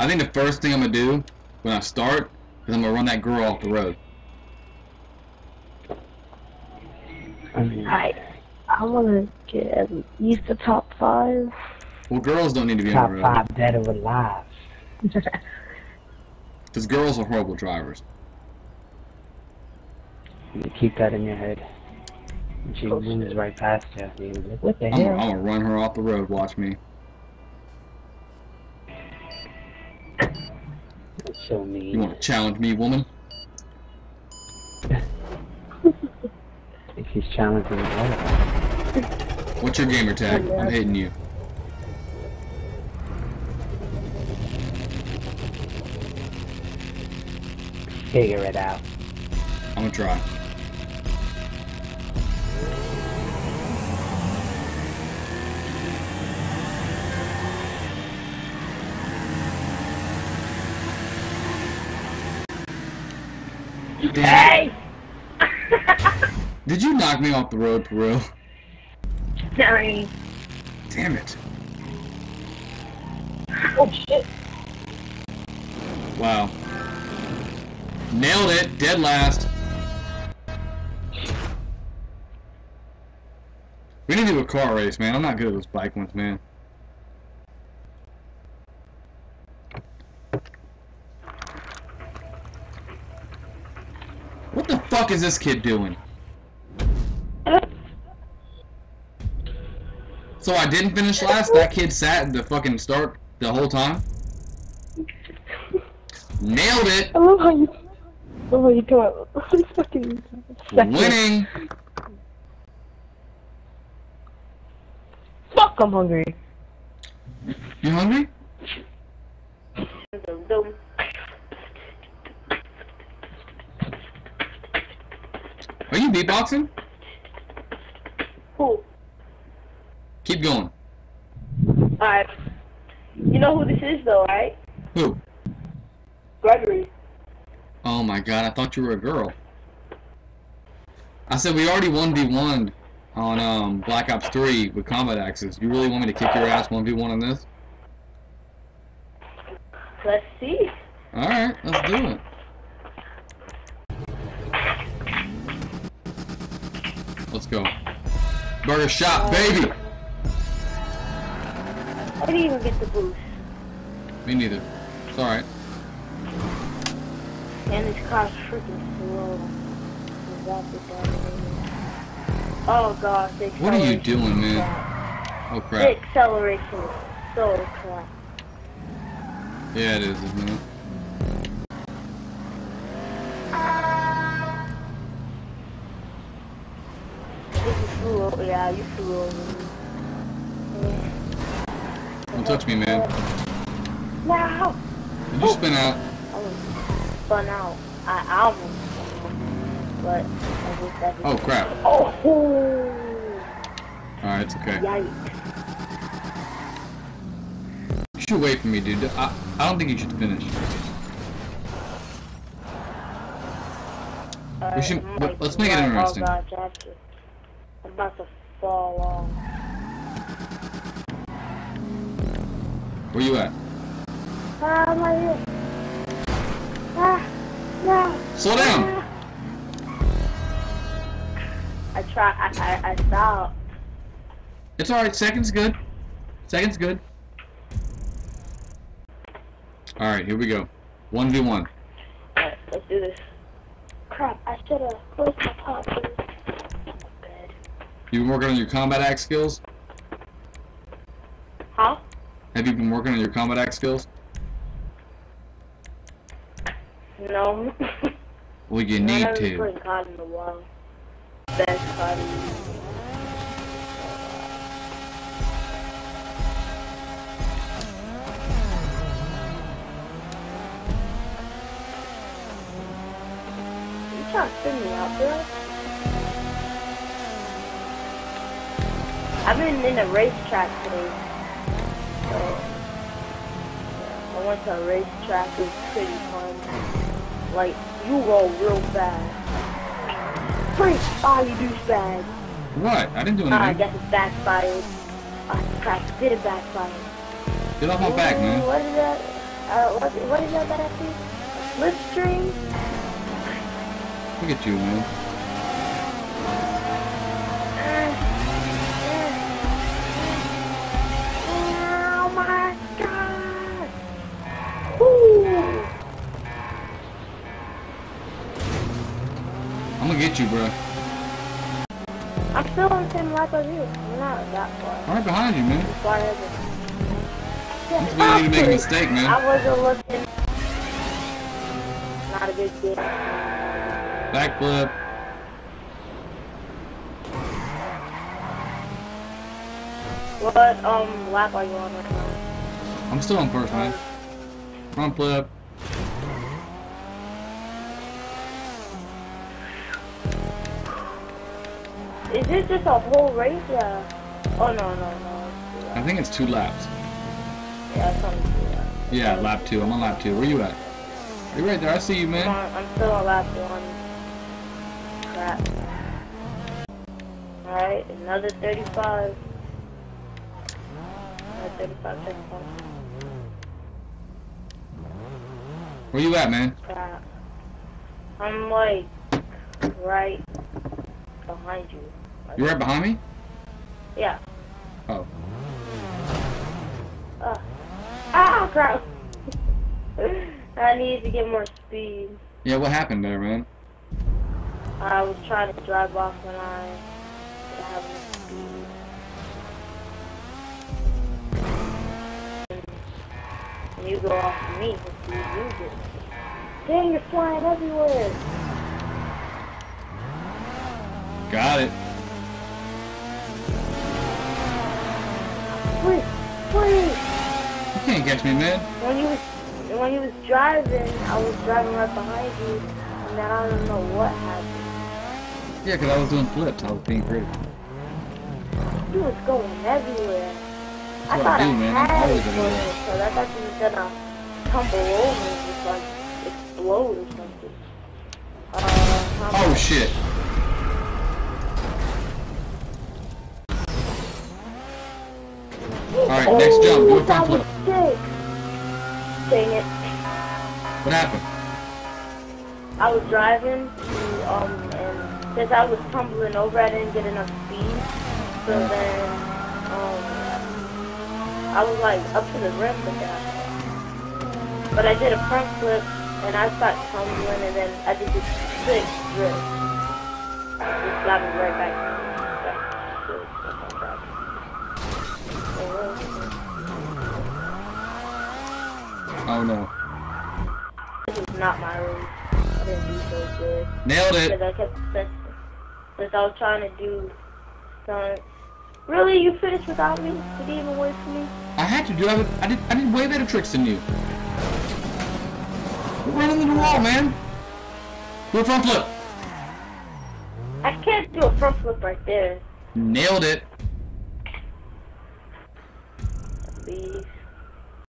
I think the first thing I'm gonna do when I start is I'm gonna run that girl off the road. I mean, I I wanna get at least the top five. Well, girls don't need to be top on the road five dead or alive. because girls are horrible drivers. You keep that in your head. And she Oh, moves shit. right past you. Like, what the I'm, hell? I'm gonna run her off the road. Watch me. So mean. You want to challenge me, woman? If he's challenging all of us. What's your gamer tag? I'm hitting you. Figure it out. I'm gonna try. Hey! Did you knock me off the road for real? Sorry. Damn it. Oh shit. Wow. Nailed it. Dead last. We need to do a car race, man. I'm not good at those bike ones, man. What the fuck is this kid doing? So I didn't finish last? That kid sat at the fucking start the whole time? Nailed it! I love how you I love how you come fucking second. Winning! Fuck I'm hungry. You hungry? Are you beatboxing? Who? Keep going. Alright. You know who this is though, right? Who? Gregory. Oh my god, I thought you were a girl. I said we already 1v1 on um, Black Ops 3 with combat axes. You really want me to kick your ass 1v1 on this? Let's see. Alright, let's do it. Let's go. Burger shot, baby! I didn't even get the boost. Me neither. It's alright. And this car's freaking slow. Oh god, What are you doing, man? crap. Oh The acceleration is so crap. Yeah, it is, isn't it? This is flew over. Yeah, you flew over me. Don't touch me, man. Wow! Did you spin out? I was spun out. I I almost. But I oh, just had to- Oh crap. Oh! Alright, it's okay. Yikes. You should wait for me, dude. I, I don't think you should finish. We should- Alright, let- I'm let's make it interesting. I'm about to Where you at? Ah, my. Ah, no. Slow down! Ah. I try. I I, I stopped. It's alright, second's good. Second's good. Alright, here we go. 1v1. Alright, let's do this. Crap! I should have closed my poppers. You been working on your combat axe skills? Huh? Have you been working on your combat axe skills? No. Well, you I need haven't to. played COD in a while. Best COD. You trying to spin me out, bro? I've been in a racetrack today. So, yeah, I went to a racetrack. It was pretty fun. Like, you roll real fast. Freak! Ah, you douchebag. What? I didn't do Ah, I guess it's backfired. Ah, crap, did it backfire. Get off my back, man. What is that? Uh, what, what is that that I see? Slipstream? Look at you, man. I'm gonna get you, bro. I'm still on the same lap as you. I'm not that far. I'm right behind you, man. As far as it. You to make a mistake, man. I wasn't looking. Not a good game. Backflip. What um lap are you on right now? I'm still on first, man. Front flip. Is this just a whole race? Yeah. Oh no no no. I think it's two laps. Yeah, it's only two laps. Yeah, lap two. I'm on lap two. Where you at? You're you right there? I see you, I'm, man. on, I'm still on lap one. Crap. Alright, another 35. Another 35 seconds. Where you at, man? Crap. I'm like right behind you. You're right behind me? Yeah. Oh. Uh, ah, crap. I need to get more speed. Yeah, what happened there, man? I was trying to drive off when I have speed. And you go off of me you. Dang, you're flying everywhere. Got it. Wait, wait. You can't catch me, man. When you was when you was driving, I was driving right behind you, and then I don't know what happened. Yeah, 'cause I was doing flips. I was being crazy. You was going everywhere. I That's I thought do, I man. I'm had it I thought you was gonna tumble over and just like explode or something. Uh, Oh, shit. Alright, next jump. Do a front flip. Dang it. What happened? I was driving, um, and since I was tumbling over, I didn't get enough speed. So then, um, I was like up to the rim with that. But I did a front flip, and I started tumbling, and then I did this sick drift. Just got right back. back to the track. Oh, no. This is not my race. I didn't do so good. Nailed Because it. I kept since I was trying to do some. Really, you finished without me? You didn't even wait for me? I had to do it. I did, I did way better tricks than you. You're running the wall, man. Do a front flip. I can't do a front flip right there. Nailed it.